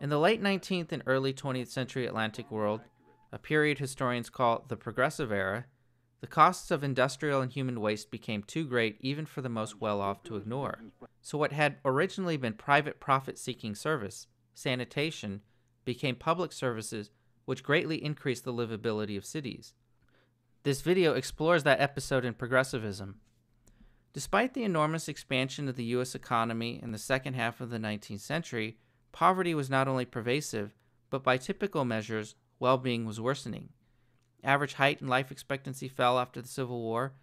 In the late 19th and early 20th century Atlantic world, a period historians call the Progressive Era, the costs of industrial and human waste became too great even for the most well off to ignore. So, what had originally been private profit seeking service, sanitation, became public services which greatly increased the livability of cities. This video explores that episode in progressivism. Despite the enormous expansion of the U.S. economy in the second half of the 19th century, poverty was not only pervasive, but by typical measures, well being was worsening. Average height and life expectancy fell after the Civil War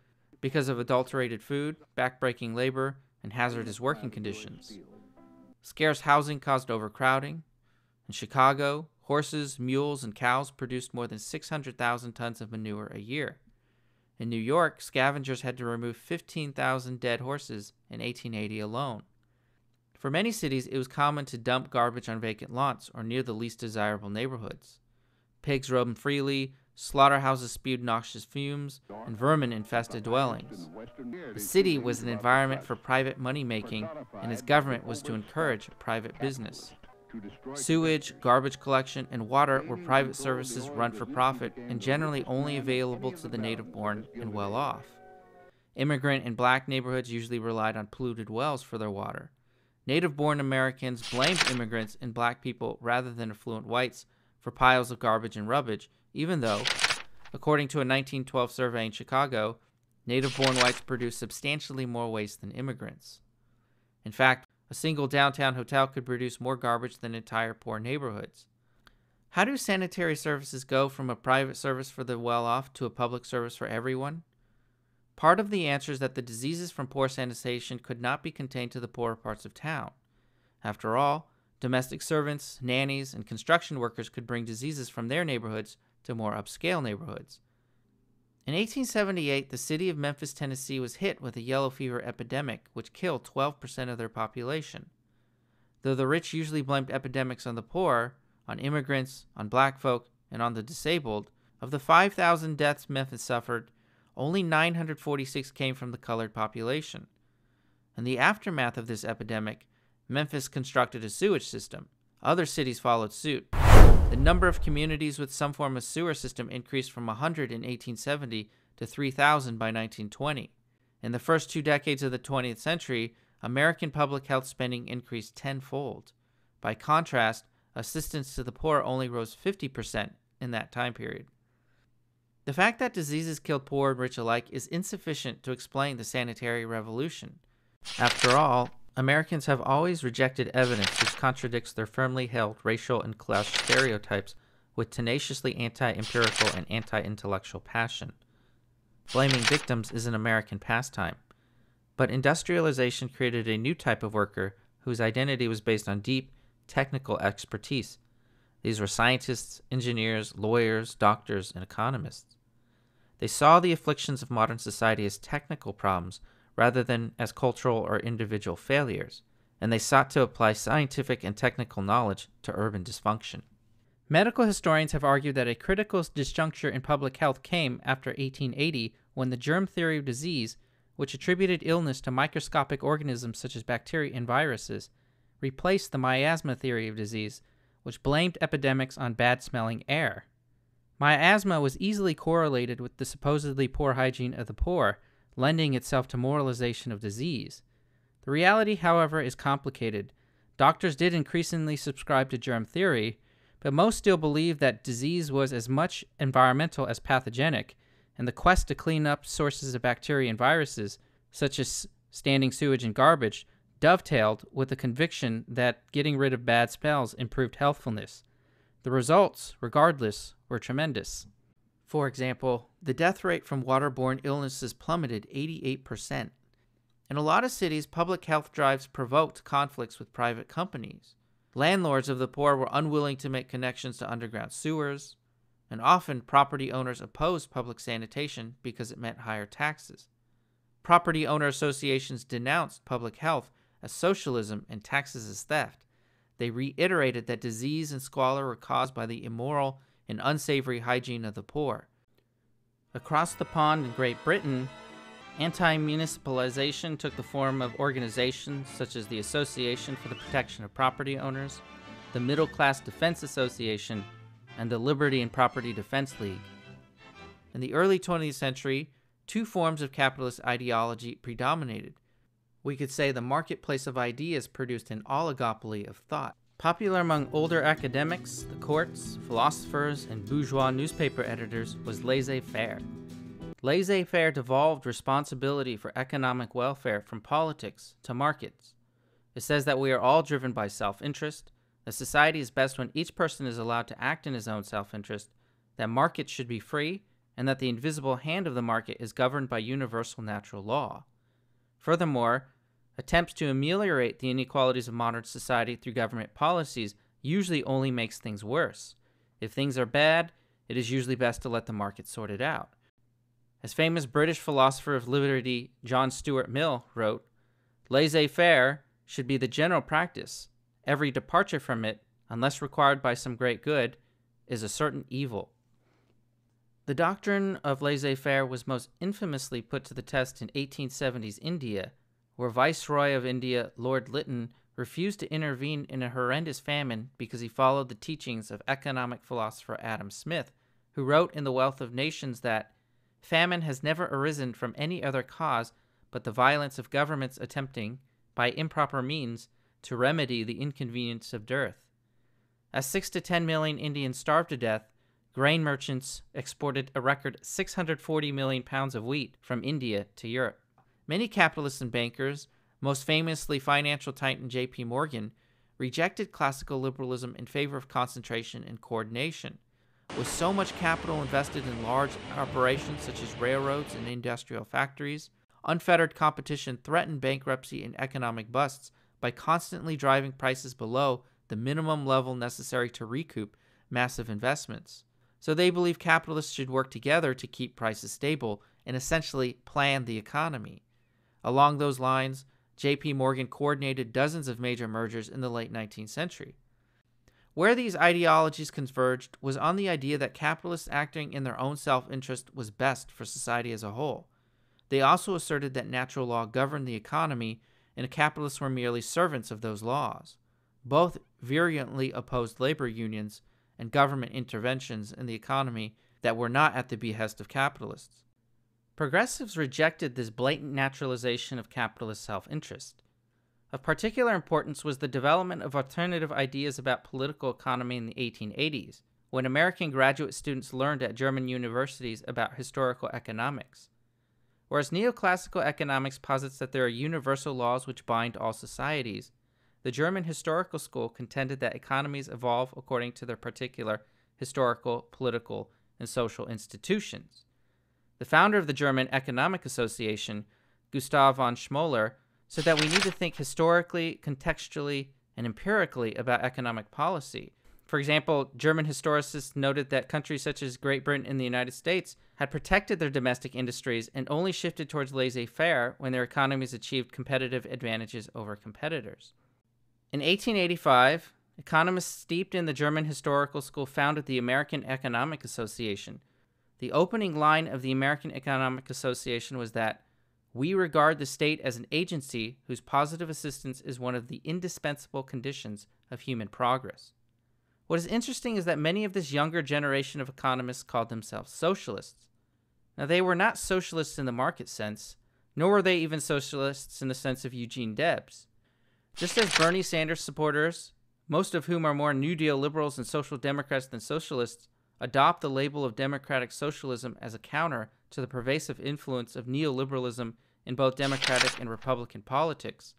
because of adulterated food, backbreaking labor, and hazardous working conditions. Scarce housing caused overcrowding. In Chicago, horses, mules, and cows produced more than 600,000 tons of manure a year. In New York, scavengers had to remove 15,000 dead horses in 1880 alone. For many cities, it was common to dump garbage on vacant lots or near the least desirable neighborhoods. Pigs roamed freely, slaughterhouses spewed noxious fumes, and vermin infested dwellings. The city was an environment for private money making, and its government was to encourage private business. Sewage, garbage collection, and water were private services run for profit and generally only available to the native born and well off. Immigrant and black neighborhoods usually relied on polluted wells for their water. Native born Americans blamed immigrants and black people rather than affluent whites for piles of garbage and rubbish even though, according to a 1912 survey in Chicago, native born whites produce substantially more waste than immigrants. In fact, a single downtown hotel could produce more garbage than entire poor neighborhoods. How do sanitary services go from a private service for the well off to a public service for everyone? Part of the answer is that the diseases from poor sanitation could not be contained to the poorer parts of town. After all, domestic servants, nannies, and construction workers could bring diseases from their neighborhoods to more upscale neighborhoods. In 1878, the city of Memphis, Tennessee was hit with a yellow fever epidemic, which killed 12% of their population. Though the rich usually blamed epidemics on the poor, on immigrants, on black folk, and on the disabled, of the 5,000 deaths Memphis suffered, only 946 came from the colored population. In the aftermath of this epidemic, Memphis constructed a sewage system. Other cities followed suit. The number of communities with some form of sewer system increased from 100 in 1870 to 3,000 by 1920. In the first two decades of the 20th century, American public health spending increased tenfold. By contrast, assistance to the poor only rose 50% in that time period. The fact that diseases killed poor and rich alike is insufficient to explain the sanitary revolution. After all, Americans have always rejected evidence which contradicts their firmly held racial and class stereotypes with tenaciously anti empirical and anti intellectual passion. Blaming victims is an American pastime. But industrialization created a new type of worker whose identity was based on deep, technical expertise. These were scientists, engineers, lawyers, doctors, and economists. They saw the afflictions of modern society as technical problems rather than as cultural or individual failures, and they sought to apply scientific and technical knowledge to urban dysfunction. Medical historians have argued that a critical disjuncture in public health came after 1880 when the germ theory of disease, which attributed illness to microscopic organisms such as bacteria and viruses, replaced the miasma theory of disease, which blamed epidemics on bad smelling air. Miasma was easily correlated with the supposedly poor hygiene of the poor, lending itself to moralization of disease. The reality, however, is complicated. Doctors did increasingly subscribe to germ theory, but most still believed that disease was as much environmental as pathogenic, and the quest to clean up sources of bacteria and viruses, such as standing sewage and garbage, dovetailed with the conviction that getting rid of bad smells improved healthfulness. The results, regardless, were tremendous. For example, the death rate from waterborne illnesses plummeted 88%. In a lot of cities, public health drives provoked conflicts with private companies. Landlords of the poor were unwilling to make connections to underground sewers, and often property owners opposed public sanitation because it meant higher taxes. Property owner associations denounced public health as socialism and taxes as theft. They reiterated that disease and squalor were caused by the immoral and unsavory hygiene of the poor. Across the pond in Great Britain, anti municipalization took the form of organizations such as the Association for the Protection of Property Owners, the Middle Class Defense Association, and the Liberty and Property Defense League. In the early 20th century, two forms of capitalist ideology predominated. We could say the marketplace of ideas produced an oligopoly of thought. Popular among older academics, the courts, philosophers, and bourgeois newspaper editors was laissez faire. Laissez faire devolved responsibility for economic welfare from politics to markets. It says that we are all driven by self interest, that society is best when each person is allowed to act in his own self interest, that markets should be free, and that the invisible hand of the market is governed by universal natural law. Furthermore, attempts to ameliorate the inequalities of modern society through government policies usually only makes things worse. If things are bad, it is usually best to let the market sort it out. As famous British philosopher of liberty John Stuart Mill wrote, laissez faire should be the general practice. Every departure from it, unless required by some great good, is a certain evil. The doctrine of laissez faire was most infamously put to the test in 1870s India, where Viceroy of India Lord Lytton refused to intervene in a horrendous famine because he followed the teachings of economic philosopher Adam Smith, who wrote in The Wealth of Nations that famine has never arisen from any other cause but the violence of governments attempting, by improper means, to remedy the inconvenience of dearth. As 6 to 10 million Indians starved to death, grain merchants exported a record 640 million pounds of wheat from India to Europe. Many capitalists and bankers, most famously financial titan J.P. Morgan, rejected classical liberalism in favor of concentration and coordination. With so much capital invested in large operations such as railroads and industrial factories, unfettered competition threatened bankruptcy and economic busts by constantly driving prices below the minimum level necessary to recoup massive investments. So they believe capitalists should work together to keep prices stable and essentially plan the economy. Along those lines, JP Morgan coordinated dozens of major mergers in the late 19th century. Where these ideologies converged was on the idea that capitalists acting in their own self interest was best for society as a whole. They also asserted that natural law governed the economy and capitalists were merely servants of those laws. Both virulently opposed labor unions and government interventions in the economy that were not at the behest of capitalists. Progressives rejected this blatant naturalization of capitalist self interest. Of particular importance was the development of alternative ideas about political economy in the 1880s, when American graduate students learned at German universities about historical economics. Whereas neoclassical economics posits that there are universal laws which bind all societies, the German historical school contended that economies evolve according to their particular historical, political, and social institutions. The founder of the German Economic Association, Gustav von Schmoller, said that we need to think historically, contextually, and empirically about economic policy. For example, German historicists noted that countries such as Great Britain and the United States had protected their domestic industries and only shifted towards laissez faire when their economies achieved competitive advantages over competitors. In 1885, economists steeped in the German historical school founded the American Economic Association. The opening line of the American Economic Association was that we regard the state as an agency whose positive assistance is one of the indispensable conditions of human progress. What is interesting is that many of this younger generation of economists called themselves socialists. Now, they were not socialists in the market sense, nor were they even socialists in the sense of Eugene Debs. Just as Bernie Sanders supporters, most of whom are more New Deal liberals and social democrats than socialists, adopt the label of democratic socialism as a counter to the pervasive influence of neoliberalism in both democratic and republican politics.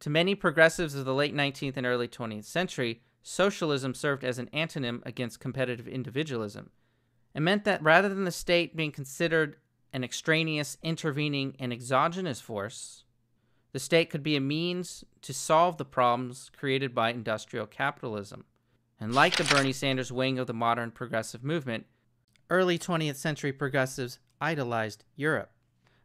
To many progressives of the late 19th and early 20th century, socialism served as an antonym against competitive individualism. It meant that rather than the state being considered an extraneous, intervening, and exogenous force, the state could be a means to solve the problems created by industrial capitalism. And like the Bernie Sanders wing of the modern progressive movement, early 20th century progressives idolized Europe.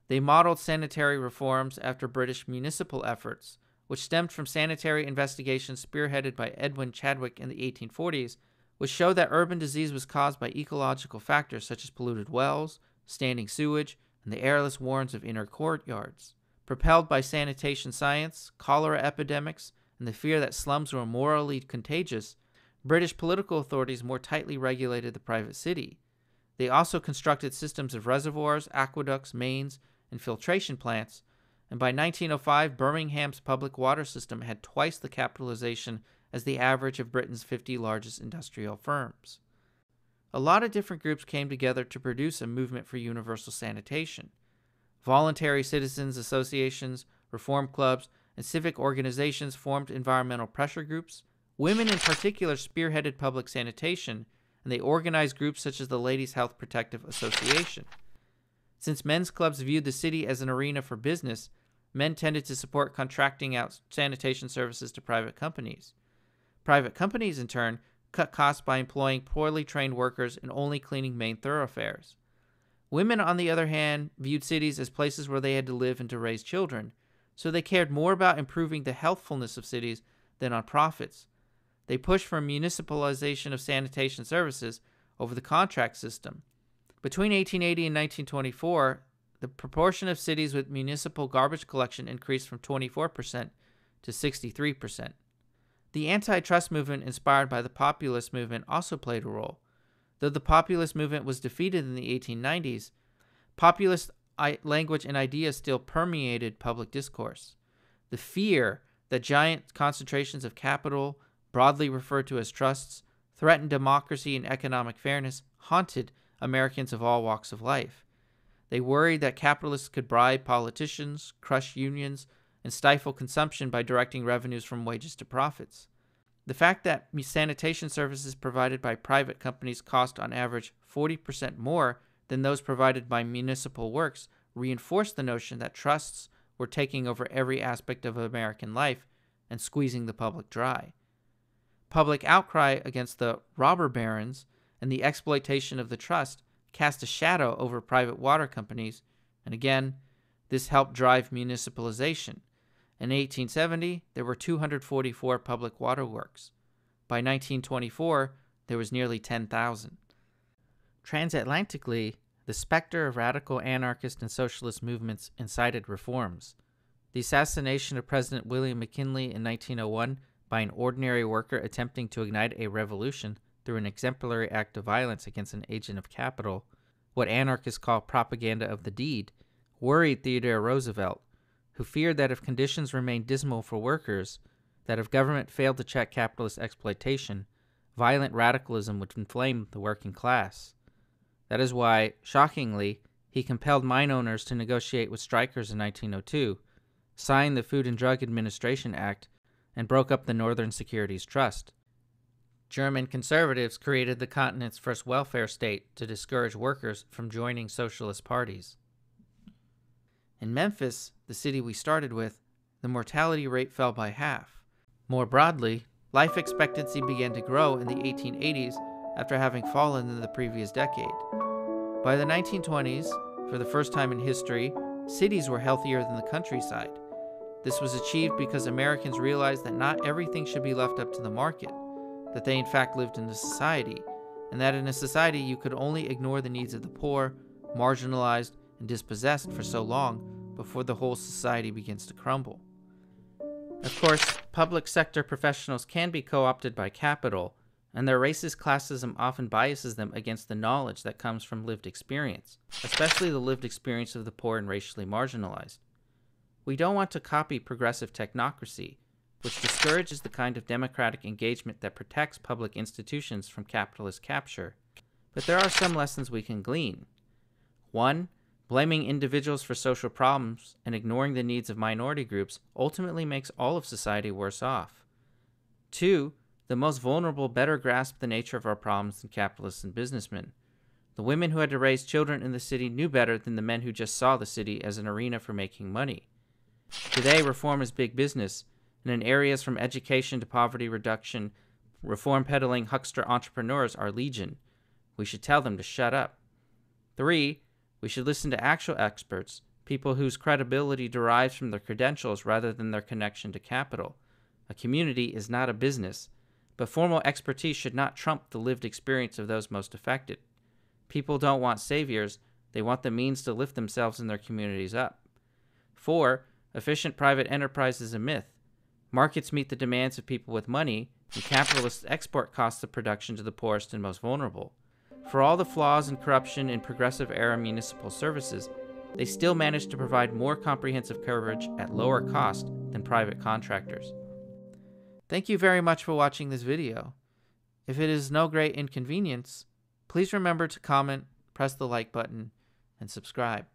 They modeled sanitary reforms after British municipal efforts, which stemmed from sanitary investigations spearheaded by Edwin Chadwick in the 1840s, which showed that urban disease was caused by ecological factors such as polluted wells, standing sewage, and the airless warrens of inner courtyards. Propelled by sanitation science, cholera epidemics, and the fear that slums were morally contagious, British political authorities more tightly regulated the private city. They also constructed systems of reservoirs, aqueducts, mains, and filtration plants, and by 1905, Birmingham's public water system had twice the capitalization as the average of Britain's 50 largest industrial firms. A lot of different groups came together to produce a movement for universal sanitation. Voluntary citizens associations, reform clubs, and civic organizations formed environmental pressure groups. Women, in particular, spearheaded public sanitation, and they organized groups such as the Ladies' Health Protective Association. Since men's clubs viewed the city as an arena for business, men tended to support contracting out sanitation services to private companies. Private companies, in turn, cut costs by employing poorly trained workers and only cleaning main thoroughfares. Women, on the other hand, viewed cities as places where they had to live and to raise children, so they cared more about improving the healthfulness of cities than on profits. They pushed for municipalization of sanitation services over the contract system. Between 1880 and 1924, the proportion of cities with municipal garbage collection increased from 24% to 63%. The antitrust movement inspired by the populist movement also played a role. Though the populist movement was defeated in the 1890s, populist language and ideas still permeated public discourse. The fear that giant concentrations of capital, broadly referred to as trusts, threatened democracy and economic fairness haunted Americans of all walks of life. They worried that capitalists could bribe politicians, crush unions, and stifle consumption by directing revenues from wages to profits. The fact that sanitation services provided by private companies cost on average 40% more than those provided by municipal works reinforced the notion that trusts were taking over every aspect of American life and squeezing the public dry. Public outcry against the robber barons and the exploitation of the trust cast a shadow over private water companies, and again, this helped drive municipalization. In 1870, there were 244 public water works. By 1924, there was nearly 10,000. Transatlantically, the specter of radical anarchist and socialist movements incited reforms. The assassination of President William McKinley in 1901 by an ordinary worker attempting to ignite a revolution through an exemplary act of violence against an agent of capital, what anarchists call propaganda of the deed, worried Theodore Roosevelt, who feared that if conditions remained dismal for workers, that if government failed to check capitalist exploitation, violent radicalism would inflame the working class. That is why, shockingly, he compelled mine owners to negotiate with strikers in 1902, signed the Food and Drug Administration Act, and broke up the Northern Securities Trust. German conservatives created the continent's first welfare state to discourage workers from joining socialist parties. In Memphis, the city we started with, the mortality rate fell by half. More broadly, life expectancy began to grow in the 1880s after having fallen in the previous decade. By the 1920s, for the first time in history, cities were healthier than the countryside. This was achieved because Americans realized that not everything should be left up to the market that they in fact lived in a society, and that in a society you could only ignore the needs of the poor, marginalized, and dispossessed for so long before the whole society begins to crumble. Of course, public sector professionals can be co opted by capital, and their racist classism often biases them against the knowledge that comes from lived experience, especially the lived experience of the poor and racially marginalized. We don't want to copy progressive technocracy, which discourages the kind of democratic engagement that protects public institutions from capitalist capture. But there are some lessons we can glean. One, blaming individuals for social problems and ignoring the needs of minority groups ultimately makes all of society worse off. Two, the most vulnerable better grasp the nature of our problems than capitalists and businessmen. The women who had to raise children in the city knew better than the men who just saw the city as an arena for making money. Today, reform is big business, and in areas from education to poverty reduction, reform peddling huckster entrepreneurs are legion. We should tell them to shut up. Three, we should listen to actual experts, people whose credibility derives from their credentials rather than their connection to capital. A community is not a business, but formal expertise should not trump the lived experience of those most affected. People don't want saviors, they want the means to lift themselves and their communities up. Four, efficient private enterprise is a myth. Markets meet the demands of people with money, and capitalists export costs of production to the poorest and most vulnerable. For all the flaws and corruption in progressive era municipal services, they still manage to provide more comprehensive coverage at lower cost than private contractors. Thank you very much for watching this video. If it is no great inconvenience, please remember to comment, press the like button, and subscribe.